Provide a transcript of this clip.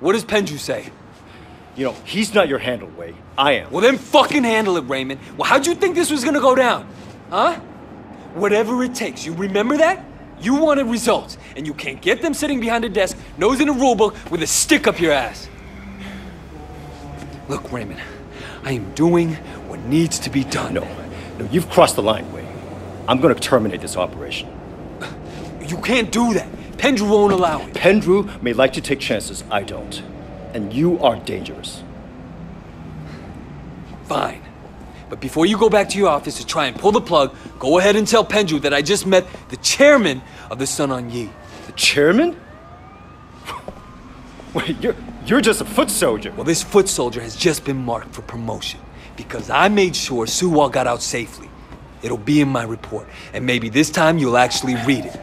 What does Pendrew say? You know, he's not your handle, Wei. I am. Well, then fucking handle it, Raymond. Well, how'd you think this was gonna go down? Huh? Whatever it takes, you remember that? You wanted results, and you can't get them sitting behind a desk, nose in a rulebook, with a stick up your ass. Look, Raymond, I am doing what needs to be done. No, no, you've crossed the line, Wei. I'm gonna terminate this operation. You can't do that. Pendrew won't allow it. Pendrew may like to take chances, I don't. And you are dangerous. Fine. But before you go back to your office to try and pull the plug, go ahead and tell Pendrew that I just met the chairman of the Sun On Yee. The chairman? Wait, you're, you're just a foot soldier. Well, this foot soldier has just been marked for promotion because I made sure Suwa got out safely. It'll be in my report, and maybe this time you'll actually read it.